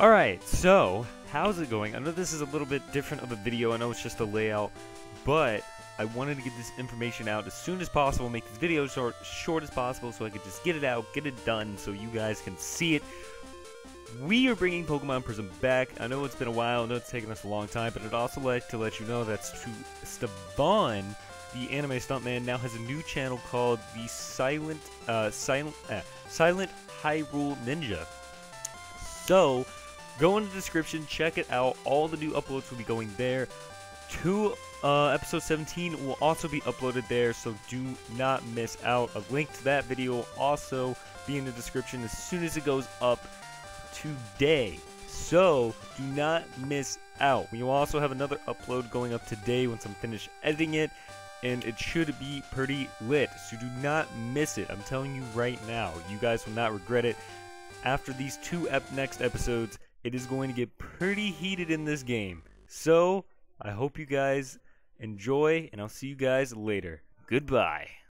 Alright, so, how's it going? I know this is a little bit different of a video, I know it's just a layout, but I wanted to get this information out as soon as possible, make this video short, short as possible so I could just get it out, get it done, so you guys can see it. We are bringing Pokemon Prism back. I know it's been a while, I know it's taken us a long time, but I'd also like to let you know that Stefan, the anime stuntman, now has a new channel called the Silent, uh, Silent, uh, Silent Hyrule Ninja. So, Go in the description, check it out. All the new uploads will be going there. To uh, episode 17 will also be uploaded there, so do not miss out. A link to that video will also be in the description as soon as it goes up today. So do not miss out. We will also have another upload going up today once I'm finished editing it, and it should be pretty lit. So do not miss it. I'm telling you right now, you guys will not regret it. After these two ep next episodes, it is going to get pretty heated in this game. So, I hope you guys enjoy, and I'll see you guys later. Goodbye.